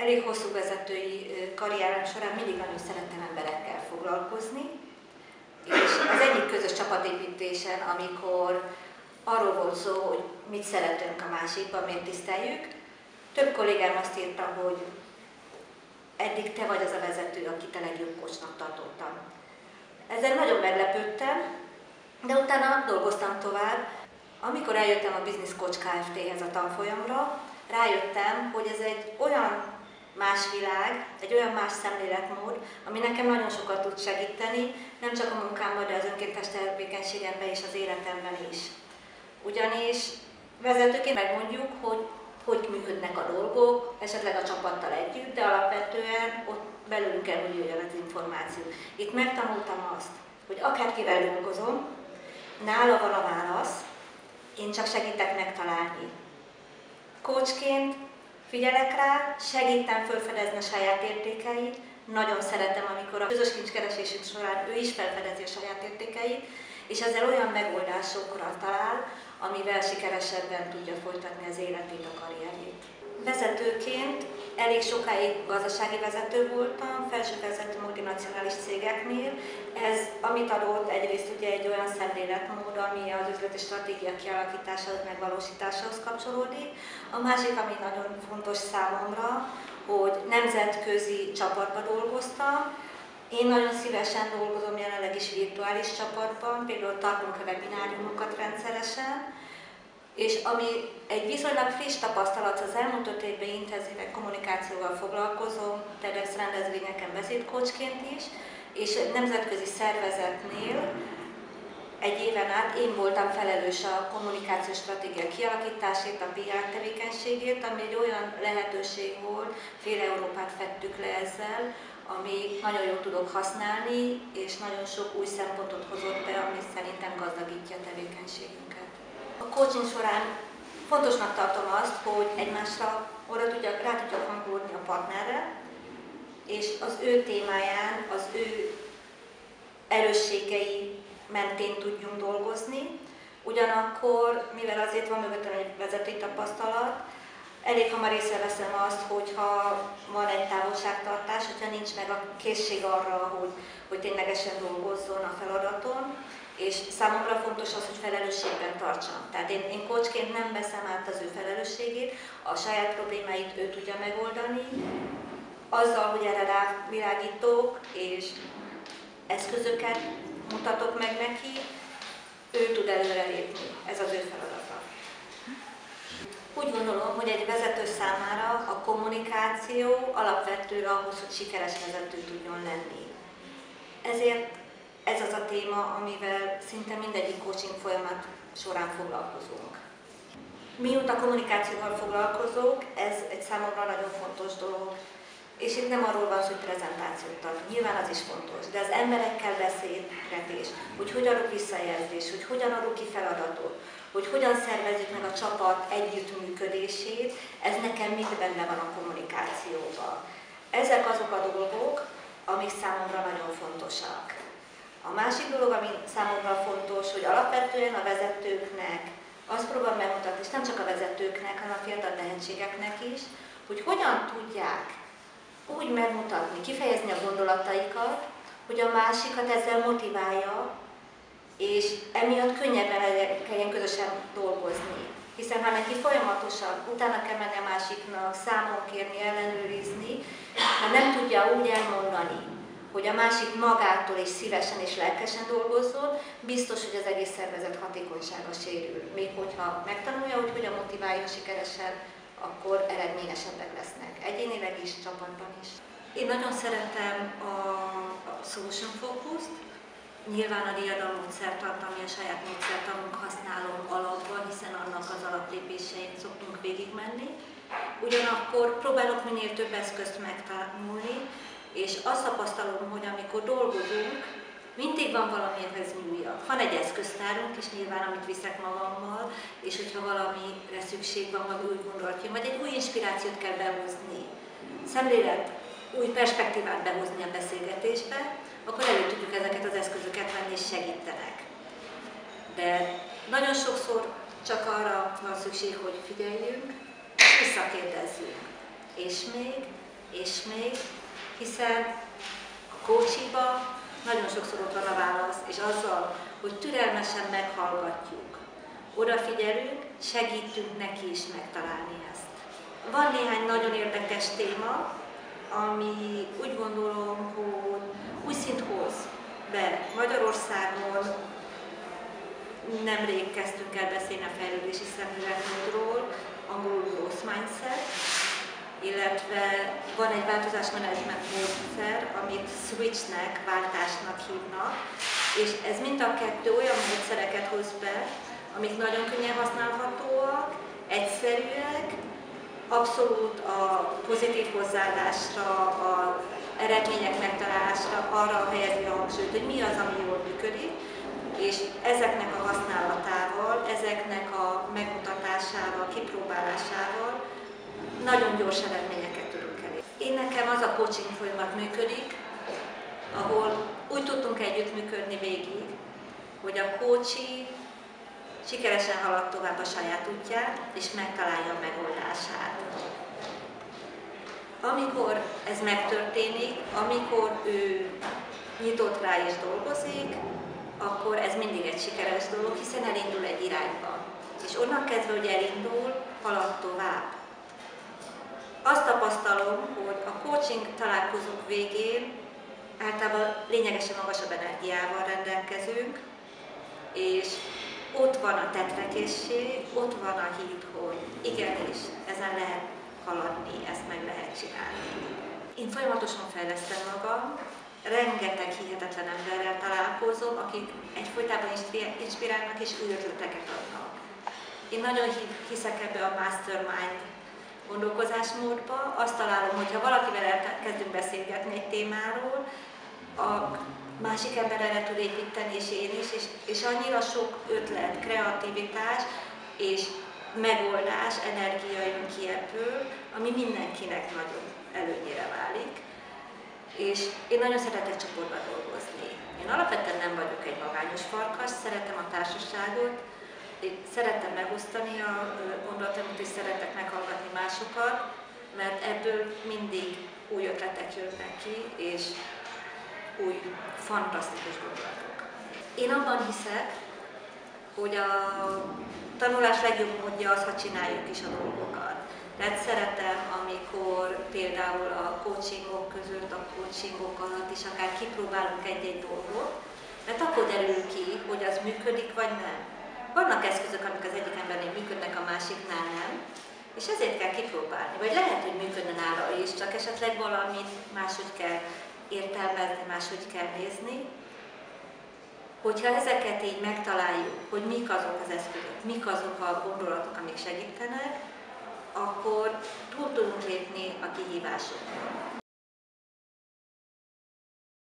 elég hosszú vezetői karrierem során mindig nagyon szerettem emberekkel foglalkozni, és az egyik közös csapatépítésen, amikor arról volt szó, hogy mit szeretünk a másikban, miért tiszteljük, több kollégám azt írta, hogy eddig te vagy az a vezető, akit a legjobb kocsnak tartottam. Ezzel nagyon meglepődtem, de utána dolgoztam tovább. Amikor eljöttem a Business Coach Kft-hez a tanfolyamra, rájöttem, hogy ez egy olyan más világ, egy olyan más szemléletmód, ami nekem nagyon sokat tud segíteni, nem csak a munkámban, de az önkéntes tevékenységemben és az életemben is. Ugyanis vezetőként megmondjuk, hogy hogy működnek a dolgok, esetleg a csapattal együtt, de alapvetően ott belőlünk kell, hogy jöjjön az információ. Itt megtanultam azt, hogy akárkivel dolgozom, nála van a válasz, én csak segítek megtalálni. Coachként figyelek rá, segítem felfedezni a saját értékeit, nagyon szeretem, amikor a közös kincskeresésünk során ő is felfedezi a saját értékeit, és ezzel olyan megoldásokra talál, amivel sikeresebben tudja folytatni az életét, a karrierjét. Vezetőként elég sokáig gazdasági vezető voltam, felsővezető multinacionális cégeknél. Ez, amit adott, egyrészt ugye egy olyan szemléletmód, ami az üzleti stratégia kialakításához, megvalósításához kapcsolódik. A másik, ami nagyon fontos számomra, hogy nemzetközi csapatban dolgoztam, én nagyon szívesen dolgozom jelenleg is virtuális csapatban, például tartunk webináriumokat rendszeresen, és ami egy viszonylag friss tapasztalat, az elmúlt öt évben intenzíven kommunikációval foglalkozom, TEDx rendezvényeken beszédkocsként is, és nemzetközi szervezetnél egy éven át én voltam felelős a kommunikációs stratégia kialakításért, a PR tevékenységért, ami egy olyan lehetőség volt, fél Európát fettük le ezzel, ami nagyon jól tudok használni, és nagyon sok új szempontot hozott be, ami szerintem gazdagítja a tevékenységünket. A coaching során fontosnak tartom azt, hogy egymásra oda tudjak, rá tudjak hangolni a partnerre, és az ő témáján, az ő erősségei mentén tudjunk dolgozni. Ugyanakkor, mivel azért van mögöttem egy vezetői tapasztalat, elég hamar észreveszem azt, hogyha van egy távolságtartás, hogyha nincs meg a készség arra, hogy, hogy ténylegesen dolgozzon a feladaton, és számomra fontos az, hogy felelősségben tartsam. Tehát én, én kocsként nem veszem át az ő felelősségét, a saját problémáit ő tudja megoldani, azzal, hogy erre rávilágítok, és eszközöket mutatok meg neki, ő tud előrelépni. Ez az ő feladata. Úgy gondolom, hogy egy vezető számára a kommunikáció alapvető ahhoz, hogy sikeres vezető tudjon lenni. Ezért ez az a téma, amivel szinte mindegyik coaching folyamat során foglalkozunk. Mióta kommunikációval foglalkozok, ez egy számomra nagyon fontos dolog, és itt nem arról van szó, hogy prezentációt tart, nyilván az is fontos, de az emberekkel beszélgetés, hogy hogyan adok visszajelzés, hogy hogyan adok ki feladatot, hogy hogyan szervezik meg a csapat együttműködését, ez nekem mind benne van a kommunikációban. Ezek azok a dolgok, amik számomra nagyon fontosak. A másik dolog, ami számomra fontos, hogy alapvetően a vezetőknek azt próbál megmutatni, és nem csak a vezetőknek, hanem a fiatal tehetségeknek is, hogy hogyan tudják úgy megmutatni, kifejezni a gondolataikat, hogy a másikat ezzel motiválja, és emiatt könnyebben kelljen közösen dolgozni. Hiszen ha neki folyamatosan utána kell menni a másiknak, számon kérni, ellenőrizni, ha nem tudja úgy elmondani, hogy a másik magától és szívesen és lelkesen dolgozzon, biztos, hogy az egész szervezet hatékonysága sérül. Még hogyha megtanulja, hogy hogyan motiváljon sikeresen, akkor eredményesebbek lesznek. Egyénileg is, csapatban is. Én nagyon szeretem a, Solution Focus-t, Nyilván a diadalmódszertant, ami a saját módszertanunk használom alapban, hiszen annak az alaplépésein szoktunk végigmenni. Ugyanakkor próbálok minél több eszközt megtanulni, és azt tapasztalom, hogy amikor dolgozunk, mindig van valamihez nyúlja. Van egy eszköztárunk is nyilván, amit viszek magammal, és hogyha valamire szükség van, vagy úgy gondolatja, vagy egy új inspirációt kell behozni, szemlélet, új perspektívát behozni a beszélgetésbe, akkor elő tudjuk ezeket az eszközöket venni, és segítenek. De nagyon sokszor csak arra van szükség, hogy figyeljünk, visszakérdezzünk. És még és még, hiszen a kócsiba nagyon sokszor ott van a válasz, és azzal, hogy türelmesen meghallgatjuk, odafigyelünk, segítünk neki is megtalálni ezt. Van néhány nagyon érdekes téma, ami úgy gondolom, hogy új szint hoz be Magyarországon. Nemrég kezdtünk el beszélni a fejlődési szemléletmódról, illetve van egy változásmenedzsment módszer, amit switchnek, váltásnak hívnak, és ez mind a kettő olyan módszereket hoz be, amik nagyon könnyen használhatóak, egyszerűek, abszolút a pozitív hozzáállásra, a eredmények megtalálásra arra helyezi a hangsúlyt, hogy mi az, ami jól működik, és ezeknek a használatával, ezeknek a megmutatásával, kipróbálásával nagyon gyors eredményeket tudunk elérni. Én nekem az a coaching folyamat működik, ahol úgy tudtunk együttműködni végig, hogy a coachi sikeresen halad tovább a saját útját, és megtalálja a megoldását. Amikor ez megtörténik, amikor ő nyitott rá és dolgozik, akkor ez mindig egy sikeres dolog, hiszen elindul egy irányba. És onnan kezdve, hogy elindul, halad tovább. Tapasztalom, hogy a coaching találkozók végén általában lényegesen magasabb energiával rendelkezünk, és ott van a tetrekészség, ott van a hit, hogy igenis, ezen lehet haladni, ezt meg lehet csinálni. Én folyamatosan fejlesztem magam, rengeteg hihetetlen emberrel találkozom, akik egyfolytában inspirálnak és új ötleteket adnak. Én nagyon hiszek ebbe a mastermind gondolkozásmódba. Azt találom, hogy ha valakivel elkezdünk beszélgetni egy témáról, a másik ember erre tud építeni, és én is, és, és annyira sok ötlet, kreativitás és megoldás, energia jön ki ebből, ami mindenkinek nagyon előnyére válik. És én nagyon szeretek csoportban dolgozni. Én alapvetően nem vagyok egy magányos farkas, szeretem a társaságot, én szeretem megosztani a gondolatomat, és szeretek meghallgatni másokat, mert ebből mindig új ötletek jönnek ki, és új, fantasztikus gondolatok. Én abban hiszek, hogy a tanulás legjobb módja az, ha csináljuk is a dolgokat. Tehát szeretem, amikor például a coachingok között, a coachingokat is akár kipróbálunk egy-egy dolgot, mert akkor derül ki, hogy az működik vagy nem. Vannak eszközök, amik az egyik embernél működnek, a másiknál nem, és ezért kell kipróbálni. Vagy lehet, hogy működne nála is, csak esetleg valamit máshogy kell értelmezni, máshogy kell nézni. Hogyha ezeket így megtaláljuk, hogy mik azok az eszközök, mik azok a gondolatok, amik segítenek, akkor túl tudunk lépni a kihívásokon.